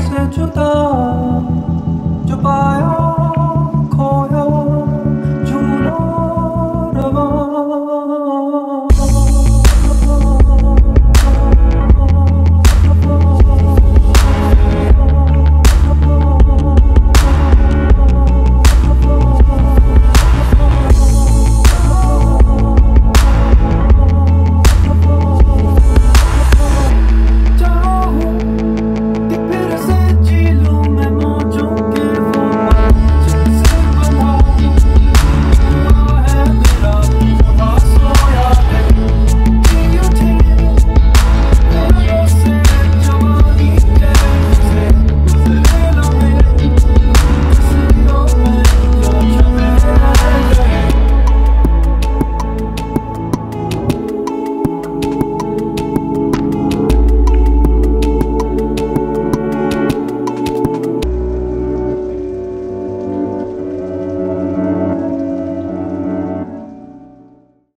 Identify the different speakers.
Speaker 1: से जुदा जो बात